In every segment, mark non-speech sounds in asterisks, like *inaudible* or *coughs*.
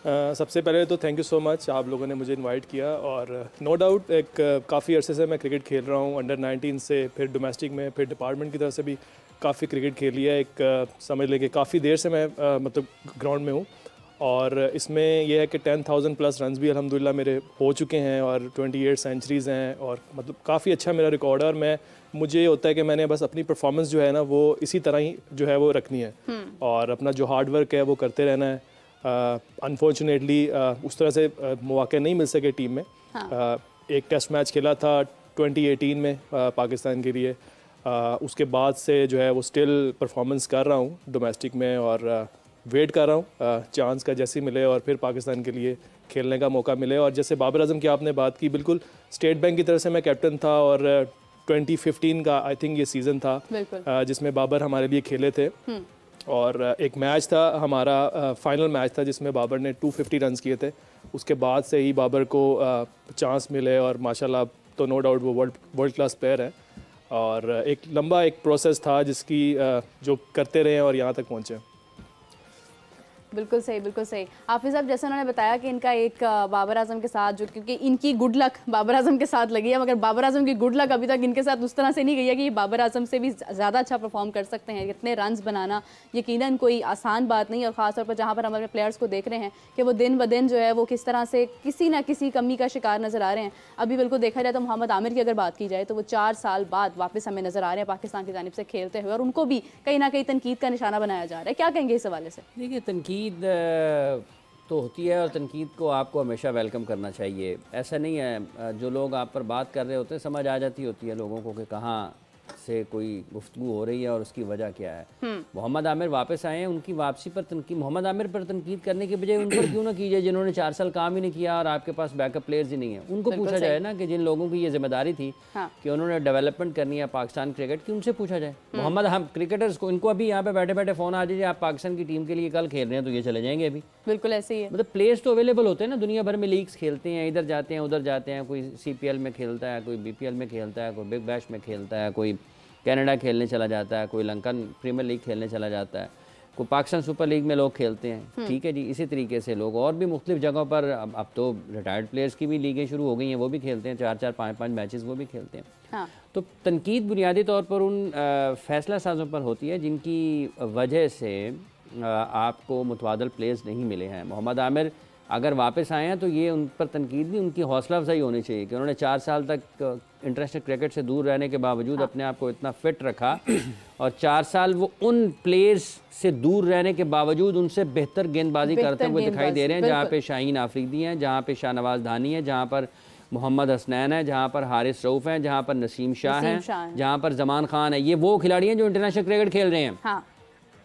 Uh, सबसे पहले तो थैंक यू सो मच आप लोगों ने मुझे इनवाइट किया और नो uh, डाउट एक uh, काफ़ी अरसे से मैं क्रिकेट खेल रहा हूँ. अंडर 19 से फिर डोमेस्टिक में फिर डिपार्टमेंट की तरफ़ से भी काफ़ी क्रिकेट खेल लिया एक समझ लेके काफ़ी देर से मैं मतलब ग्राउंड में हूँ और इसमें यह है कि टेन थाउज़ेंड प्लस रन भी अलहमदिल्ला मेरे हो चुके हैं और ट्वेंटी एट सेंचुरीज़ हैं और मतलब काफ़ी अच्छा मेरा रिकॉर्ड है और मैं मुझे ये होता है कि मैंने बस अपनी परफॉर्मेंस जो है ना वो इसी तरह ही जो है वो रखनी है हम्म। और अपना जो हार्ड वर्क है वो करते रहना है। अनफॉर्चुनेटली उस तरह से मौके नहीं मिल सके टीम में। हाँ. एक टेस्ट मैच खेला था 2018 में पाकिस्तान के लिए। उसके बाद से जो है वो स्टिल परफॉर्मेंस कर रहा हूँ डोमेस्टिक में और वेट कर रहा हूँ। चांस का जैसे मिले और फिर पाकिस्तान के लिए खेलने का मौका मिले। और जैसे बाबर आज़म की आपने बात की बिल्कुल स्टेट बैंक की तरफ़ से मैं कैप्टन था और 2015 का आई थिंक ये सीज़न था। जिसमें बाबर हमारे लिए खेले थे। हम्म। और एक मैच था, हमारा फाइनल मैच था, जिसमें बाबर ने 250 रन किए थे। उसके बाद से ही बाबर को चांस मिले और माशाल्लाह तो नो डाउट वो वर्ल्ड वर्ल्ड क्लास प्लेयर हैं। और एक लंबा एक प्रोसेस था जिसकी जो करते रहे और यहाँ तक पहुँचे बिल्कुल सही बिल्कुल सही। हाफिज़ साहब, जैसे उन्होंने बताया कि इनका एक बाबर आज़म के साथ जो, क्योंकि इनकी गुड लक बाबर आज़म के साथ लगी है, मगर बाबर आज़म की गुड लक अभी तक इनके साथ उस तरह से नहीं गई है कि ये बाबर आज़म से भी ज़्यादा अच्छा परफॉर्म कर सकते हैं। इतने रन बनाना यकीन कोई आसान बात नहीं और ख़ासतौर पर जहाँ पर हमारे प्लेयर्स को देख रहे हैं कि वो दिन ब दिन जो है वो किस तरह से किसी ना किसी कमी का शिकार नज़र आ रहे हैं। अभी बिल्कुल देखा जाए तो मोहम्मद आमिर की अगर बात की जाए तो वो चार साल बाद वापस हमें नज़र आ रहे हैं पाकिस्तान की जानब से खेलते हुए, और उनको भी कहीं ना कहीं तनकीद का निशाना बनाया जा रहा है। क्या कहेंगे इस हवाले से? देखिए, तनकीद तो होती है और तनकीद को आपको हमेशा वेलकम करना चाहिए। ऐसा नहीं है जो लोग आप पर बात कर रहे होते हैं, समझ आ जाती होती है लोगों को कि कहाँ से कोई गुफ्तु हो रही है और उसकी वजह क्या है हम्म। मोहम्मद आमिर वापस आए हैं उनकी वापसी पर तनकीद मोहम्मद आमिर पर तनकीद करने के बजाय उन पर क्यों ना कीजिए जिन्होंने चार साल काम ही नहीं किया और आपके पास बैकअप प्लेयर्स ही नहीं है उनको पूछा जाए ना कि जिन लोगों की ये ज़िम्मेदारी थी हाँ। कि उन्होंने डेवलपमेंट करनी है पाकिस्तान क्रिकेट की उनसे पूछा जाए हम्म। मोहम्मद हम क्रिकेटर्स को इनको अभी यहाँ पे बैठे बैठे फ़ोन आ जाइए आप पाकिस्तान की टीम के लिए कल खेल रहे हैं तो ये चले जाएँगे अभी बिल्कुल ऐसे ही है मतलब प्लेयर्स तो अवेलेबल होते हैं ना दुनिया भर में लीग्स खेलते हैं इधर जाते हैं उधर जाते हैं कोई सी में खेलता है कोई बी में खेलता है कोई बिग बैश में खेलता है कोई कनाडा खेलने चला जाता है कोई लंकन प्रीमियर लीग खेलने चला जाता है कोई पाकिस्तान सुपर लीग में लोग खेलते हैं हम्म। ठीक है जी इसी तरीके से लोग और भी मुख्तलिफ़ जगहों पर अब अब तो रिटायर्ड प्लेयर्स की भी लीगें शुरू हो गई हैं वो भी खेलते हैं चार चार पाँच पाँच मैचेस वो भी खेलते हैं हाँ। तो तनकीद बुनियादी तौर पर उन फैसला साजों पर होती है जिनकी वजह से आपको मुतवादल प्लेयर्स नहीं मिले हैं मोहम्मद आमिर अगर वापस आए हैं तो ये उन पर तनकीद नहीं उनकी हौसला अफजाई होनी चाहिए कि उन्होंने चार साल तक इंटरनेशनल क्रिकेट से दूर रहने के बावजूद हाँ। अपने आप को इतना फिट रखा और चार साल वो उन प्लेयर्स से दूर रहने के बावजूद उनसे बेहतर गेंदबाजी करते हुए दिखाई दे रहे हैं जहाँ पे शाहीन आफरीदी हैं जहाँ पे शाहनवाज धानी है जहाँ पर मोहम्मद हसनैन है जहाँ पर हारिस रऊफ़ हैं जहाँ पर नसीम शाह हैं जहाँ पर जमान खान है ये वो खिलाड़ी हैं जो इंटरनेशनल क्रिकेट खेल रहे हैं हाँ।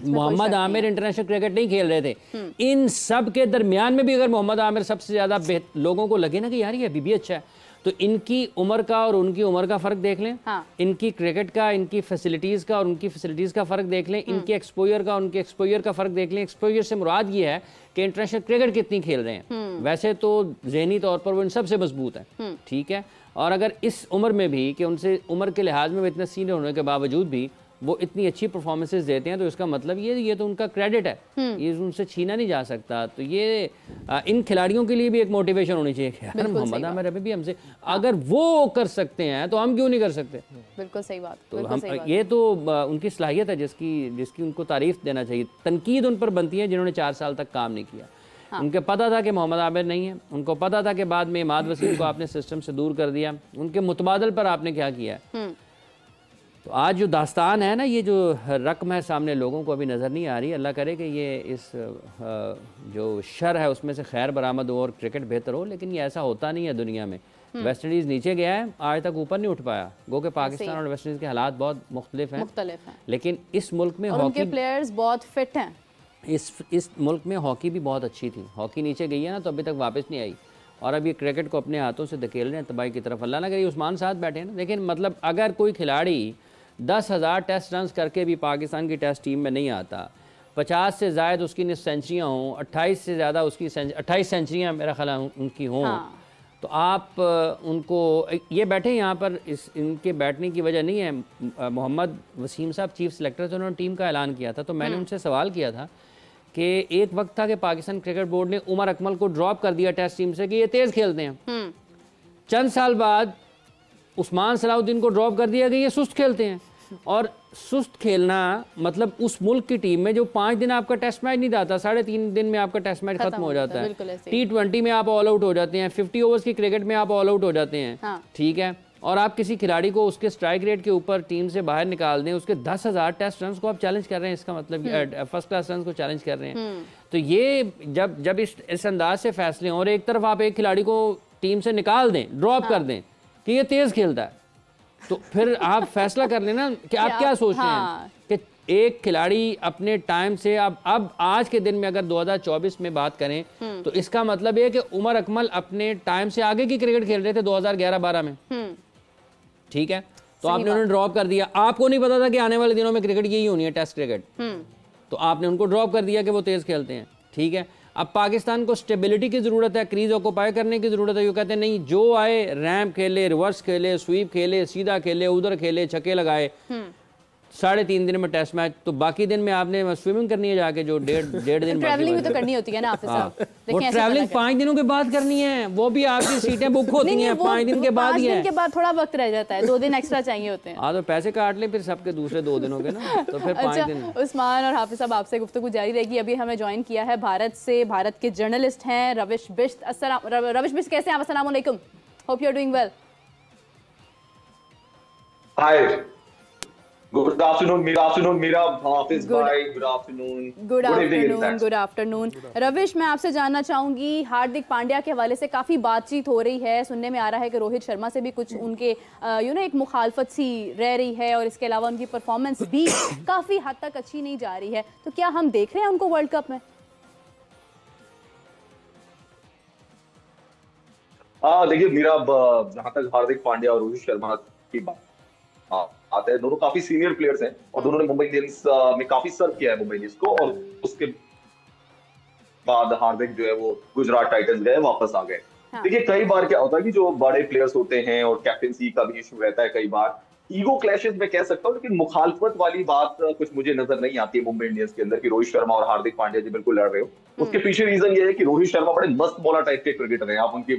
मोहम्मद आमिर इंटरनेशनल क्रिकेट नहीं खेल रहे थे। हम्म। इन सब के दरमियान में भी अगर मोहम्मद आमिर सबसे ज़्यादा लोगों को लगे ना कि यार ये अभी भी अच्छा है तो इनकी उम्र का और उनकी उम्र का फ़र्क देख लें। हाँ। इनकी क्रिकेट का इनकी फैसिलिटीज़ का और उनकी फैसिलिटीज़ का फ़र्क देख लें। हम्म। इनके एक्सपोजर का उनके एक्सपोजर का फ़र्क देख लें। एक्सपोजर से मुराद ये है कि इंटरनेशनल क्रिकेट कितनी खेल रहे हैं। हम्म। वैसे तो जहनी तौर पर वो इन सबसे मज़बूत है। ठीक है? और अगर इस उम्र में भी कि उनसे उम्र के लिहाज में इतने सीनियर होने के बावजूद भी वो इतनी अच्छी परफॉर्मेंसेज देते हैं तो इसका मतलब ये ये तो उनका क्रेडिट है। हम्म। ये उनसे छीना नहीं जा सकता। तो ये आ, इन खिलाड़ियों के लिए भी एक मोटिवेशन होनी चाहिए यार मोहम्मद आमिर अभी भी हमसे अगर वो कर सकते हैं तो हम क्यों नहीं कर सकते? बिल्कुल सही बात तो हम ये तो उनकी सलाहियत है जिसकी जिसकी उनको तारीफ़ देना चाहिए। तनकीद उन पर बनती है जिन्होंने चार साल तक काम नहीं किया। हाँ। उनके पता था कि मोहम्मद आमिर नहीं है। उनको पता था कि बाद में इमाद वसीम को आपने सिस्टम से दूर कर दिया। उनके मुतबादल पर आपने क्या किया? हम्म। तो आज जो दास्तान है ना ये जो रकम है सामने लोगों को अभी नज़र नहीं आ रही। अल्लाह करे कि ये इस जो शर है उसमें से खैर बरामद हो और क्रिकेट बेहतर हो लेकिन ये ऐसा होता नहीं है दुनिया में। हम्म। वेस्ट इंडीज़ नीचे गया है आज तक ऊपर नहीं उठ पाया। गो के पाकिस्तान और वेस्ट इंडीज़ के हालात बहुत मुख्तलिफ़ हैं। है। लेकिन इस मुल्क में हॉकी प्लेयर्स बहुत फिट हैं। इस इस मुल्क में हॉकी भी बहुत अच्छी थी। हॉकी नीचे गई है ना तो अभी तक वापस नहीं आई। और अब ये क्रिकेट को अपने हाथों से धकेल रहे हैं तबाही की तरफ़। अल्लाह ना करिए उस्मान साथ बैठे हैं ना। लेकिन मतलब अगर कोई खिलाड़ी दस हज़ार टेस्ट रन करके भी पाकिस्तान की टेस्ट टीम में नहीं आता पचास से ज़ायद उसकी सेंचुरियाँ हों अट्ठाईस से ज़्यादा उसकी अट्ठाईस सेंचुरियाँ मेरा ख्याल उनकी हों हाँ। तो आप उनको ये बैठे यहाँ पर इस इनके बैठने की वजह नहीं है मोहम्मद वसीम साहब चीफ सेलेक्टर थे उन्होंने टीम का ऐलान किया था तो मैंने हम्म। उनसे सवाल किया था कि एक वक्त था कि पाकिस्तान क्रिकेट बोर्ड ने उमर अकमल को ड्रॉप कर दिया टेस्ट टीम से कि ये तेज़ खेलते हैं हम्म। चंद साल बाद उस्मान सलाउद्दीन को ड्रॉप कर दिया कि ये सुस्त खेलते हैं। और सुस्त खेलना मतलब उस मुल्क की टीम में जो पाँच दिन आपका टेस्ट मैच नहीं जाता साढ़े तीन दिन में आपका टेस्ट मैच खत्म हो जाता है। टी ट्वेंटी में आप ऑल आउट हो जाते हैं फिफ्टी ओवर्स की क्रिकेट में आप ऑल आउट हो जाते हैं। हाँ। ठीक है? और आप किसी खिलाड़ी को उसके स्ट्राइक रेट के ऊपर टीम से बाहर निकाल दें उसके दस हज़ार टेस्ट रन को आप चैलेंज कर रहे हैं इसका मतलब फ़र्स्ट क्लास रन को चैलेंज कर रहे हैं। हम्म। तो ये जब जब इस इस अंदाज से फैसले हों और एक तरफ़ आप एक खिलाड़ी को टीम से निकाल दें ड्रॉप हाँ। कर दें कि ये तेज़ खेलता है। तो फिर आप फैसला कर लेना कि आप क्या सोच रहे हाँ। हैं। कि एक खिलाड़ी अपने टाइम से अब अब आज के दिन में अगर 2024 में बात करें हम्म। तो इसका मतलब ये कि उमर अकमल अपने टाइम से आगे की क्रिकेट खेल रहे थे 2011-12 में। हम्म। ठीक है? तो आपने उन्हें ड्रॉप कर दिया। आपको नहीं पता था कि आने वाले दिनों में क्रिकेट यही होनी है टेस्ट क्रिकेट हम्म। तो आपने उनको ड्रॉप कर दिया कि वो तेज़ खेलते हैं। ठीक है? अब पाकिस्तान को स्टेबिलिटी की ज़रूरत है क्रीज ऑकोपाई करने की ज़रूरत है। ये कहते हैं, नहीं, जो आए रैम्प खेले रिवर्स खेले स्वीप खेले, सीधा खेले, उधर खेले छके लगाए। साढ़े तीन दिन में टेस्ट मैच तो बाकी दिन में आपने स्विमिंग करनी है जाके जो डेढ़ *laughs* डेढ़ दिन ट्रैवलिंग भी तो करनी होती है ना हाँ। वो ट्रैवलिंग पाँच दिनों के बाद करनी है वो भी आपकी सीटें बुक होती हैं पाँच दिन के बाद ही है। के बाद थोड़ा वक्त रह जाता है दो दिन एक्स्ट्रा चाहिए होते हैं। हाँ तो पैसे काट लें फिर सबके दूसरे दो दिनों के ना तो फिर अच्छा उस्मान और हाफिज साहब आपसे गुफ्तु जारी रहेगी। अभी हमें ज्वाइन किया है भारत से भारत के जर्नलिस्ट हैं रविश बिश्त रविश बिश्त कैसे हैं आप? अस्सलाम वालेकुम hope you are doing well Hi. Good afternoon, Mira. Afternoon, Mira. Hafiz Good- bhai. Good afternoon. Afternoon fact. Good afternoon Ravish मैं आपसे जानना चाहूँगी हार्दिक पांड्या के हवाले से काफ़ी बातचीत हो रही है सुनने में आ रहा है कि रोहित शर्मा से भी कुछ उनके यू नो एक मुखालफत सी रह रही है और इसके अलावा उनकी परफॉर्मेंस भी *coughs* काफ़ी हद तक अच्छी नहीं जा रही है तो क्या हम देख रहे हैं उनको वर्ल्ड कप में हाँ देखिए मेरा जहाँ तक हार्दिक पांड्या और रोहित शर्मा की बात हाँ, आते हैं। दोनों काफ़ी सीनियर प्लेयर्स हैं और दोनों ने मुंबई इंडियंस में काफ़ी सर्व किया है मुंबई इंडियंस को और उसके बाद हार्दिक जो है वो गुजरात टाइटंस गए वापस आ गए। हाँ। देखिए कई बार क्या होता है कि जो बड़े प्लेयर्स होते हैं और कैप्टनसी का भी इशू रहता है कई बार ईगो क्लैशेस में कह सकता हूँ लेकिन मुखालफत वाली बात कुछ मुझे नज़र नहीं आती है मुंबई इंडियंस के अंदर कि रोहित शर्मा और हार्दिक पांड्या जी बिल्कुल लड़ रहे हो। उसके पीछे रीजन ये है कि रोहित शर्मा बड़े मस्त बॉलर टाइप के क्रिकेटर हैं। आप उनकी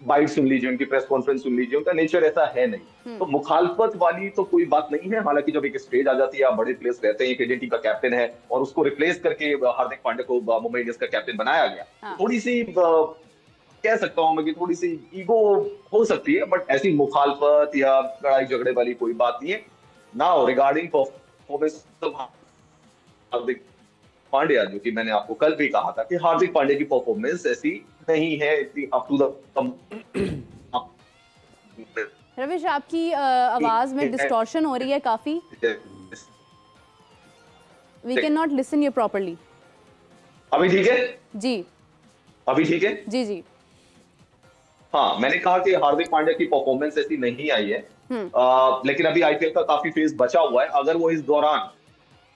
बाइट सुन लीजिए उनकी प्रेस कॉन्फ्रेंस सुन लीजिए उनका नेचर ऐसा है नहीं। तो मुखालफत वाली तो कोई बात नहीं है। हालाँकि जब एक स्टेज आ जाती है आप बड़े प्लेयर्स रहते हैं एक टीम का कैप्टन है और उसको रिप्लेस करके हार्दिक पांडे को मुंबई इंडियंस का कैप्टन बनाया गया। हाँ। थोड़ी सी कह सकता हूँ मैं कि थोड़ी सी ईगो हो सकती है बट ऐसी मुखालफत या लड़ाई झगड़े वाली कोई बात नहीं है। Now regarding performance Hardik Pandya जो कि मैंने आपको कल भी कहा था कि हार्दिक पांड्या की परफॉर्मेंस ऐसी नहीं है इतनी अप टू द रविश आपकी आवाज़ में डिस्टॉर्शन हो। रही है काफ़ी। We can not listen you properly अभी ठीक है? जी। अभी ठीक है? जी जी। हाँ मैंने कहा कि हार्दिक पांड्या की परफॉर्मेंस ऐसी नहीं आई है। आ, लेकिन अभी आईपीएल का काफ़ी फ़ेज़ बचा हुआ है। अगर वो इस दौरान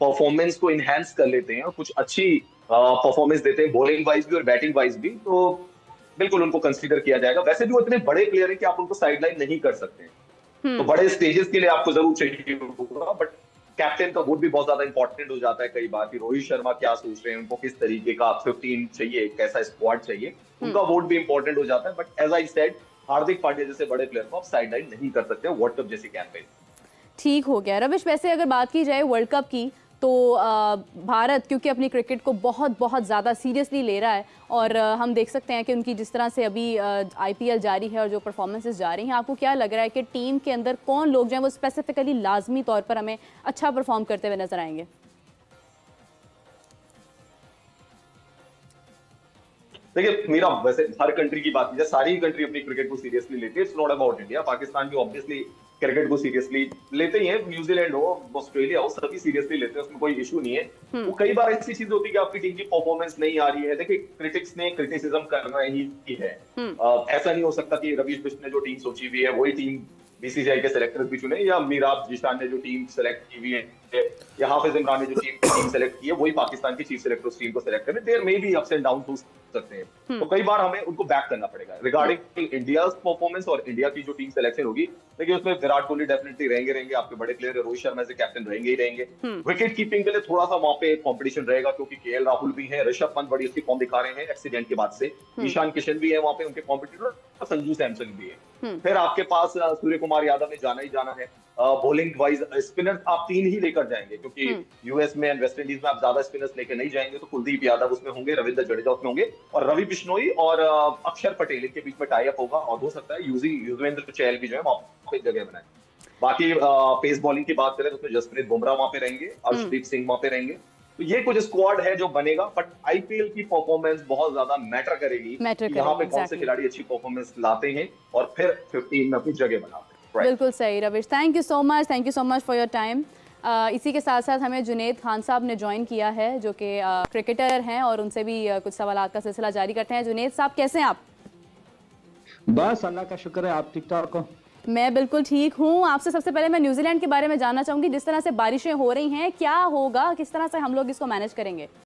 परफॉर्मेंस को इनहेंस कर लेते हैं और कुछ अच्छी परफॉर्मेंस देते हैं बॉलिंग वाइज भी और बैटिंग वाइज भी तो बिल्कुल उनको कंसीडर किया जाएगा। वैसे भी वो इतने बड़े प्लेयर हैं कि आप उनको साइडलाइन नहीं कर सकते। तो बड़े स्टेजेस के लिए आपको ज़रूर चाहिए होगा बट कैप्टन का वोट भी बहुत ज़्यादा इंपॉर्टेंट हो जाता है कई बार कि रोहित शर्मा क्या सोच रहे हैं उनको किस तरीके का फिफ्टीन चाहिए कैसा स्क्वाड चाहिए उनका वोट भी इंपॉर्टेंट हो जाता है but as I said Hardik Pandya जैसे बड़े प्लेयर को आप साइडलाइन नहीं कर सकते वर्ल्ड कप जैसी कैंपेन ठीक हो गया। रविश वैसे अगर बात की जाए वर्ल्ड कप की तो भारत क्योंकि अपनी क्रिकेट को बहुत बहुत ज़्यादा सीरियसली ले रहा है और हम देख सकते हैं कि उनकी जिस तरह से अभी आईपीएल जारी है और जो परफॉर्मेंसेस जारी हैं, आपको क्या लग रहा है कि टीम के अंदर कौन लोग जो हैं वो स्पेसिफिकली लाजमी तौर पर हमें अच्छा परफॉर्म करते हुए नज़र आएँगे? देखिए, मेरा, वैसे हर कंट्री की बात की जाए, सारी कंट्री अपनी क्रिकेट को सीरियसली लेती है. It's not about India Pakistan भी ऑब्वियसली क्रिकेट को सीरियसली लेते ही है न्यूजीलैंड हो ऑस्ट्रेलिया हो सभी सीरियसली लेते हैं उसमें कोई इशू नहीं है। वो कई बार ऐसी चीज़ होती है कि आपकी टीम की परफॉर्मेंस नहीं आ रही है। देखिए क्रिटिक्स ने क्रिटिसिज्म करना ही की है आ, ऐसा नहीं हो सकता कि रवीश बिश्ट ने जो टीम सोची हुई है वही टीम बीसीसीआई के सिलेक्टर भी चुने या मीराब जिशान ने जो टीम सेलेक्ट की हुई है। या हाफिज इमरान ने जो टीम सेलेक्ट की है वही पाकिस्तान की चीफ सेलेक्टर उस टीम को सेलेक्ट करें there may be ups and down हो सकते हैं। तो कई बार हमें उनको बैक करना पड़ेगा। रिगार्डिंग इंडिया परफॉर्मेंस और इंडिया की जो टीम सिलेक्शन होगी देखिए उसमें विराट कोहली डेफिनेटली रहेंगे रहेंगे आपके बड़े प्लेयर रोहित शर्मा से कैप्टन रहेंगे ही रहेंगे। विकेट कीपिंग के लिए थोड़ा सा वहाँ पे कॉम्पिटिशन रहेगा क्योंकि के एल राहुल भी है ऋषभ पंत बड़ी अच्छी फॉर्म दिखा रहे हैं एक्सीडेंट के बाद से। ईशान किशन भी है वहाँ पे उनके कॉम्पिटिटर संजू सैमसन भी है। फिर आपके पास सूर्य कुमार यादव ने जाना ही जाना है। बॉलिंग वाइज स्पिनर आप तीन ही लेकर जाएँगे क्योंकि यूएस में एंड वेस्ट इंडीज में आप ज़्यादा स्पिनर्स लेकर नहीं जाएँगे तो कुलदीप यादव उसमें होंगे रविंद्र जडेजा उसमें होंगे और रवि बिश्नोई और अक्षर पटेल इनके बीच में टाइप होगा और हो सकता है यूजी युजवेंद्र चहल भी जो है वहाँ पे जगह बनाए। बाकी पेस बॉलिंग की बात करें तो उसमें जसप्रीत बुमराह वहाँ पे रहेंगे अर्शदीप सिंह वहाँ पे रहेंगे। तो ये कुछ स्क्वाड है जो बनेगा बट आईपीएल की परफॉर्मेंस बहुत ज़्यादा मैटर करेगी यहाँ पे कौन से खिलाड़ी अच्छी परफॉर्मेंस लाते हैं और फिर फिफ्टीन में अपनी जगह बनाते हैं right. बिल्कुल सही Ravish. Thank you so much thank you so much for your time इसी के साथ साथ हमें जुनेद खान साहब ने ज्वाइन किया है जो कि क्रिकेटर हैं और उनसे भी uh, कुछ सवाल का सिलसिला जारी करते हैं। जुनेद साहब कैसे हैं आप? बस अल्लाह का शुक्र है। आप ठीक ठाक हो? मैं बिल्कुल ठीक हूँ। आपसे सबसे पहले मैं न्यूजीलैंड के बारे में जानना चाहूँगी। जिस तरह से बारिशें हो रही हैं क्या होगा? किस तरह से हम लोग इसको मैनेज करेंगे?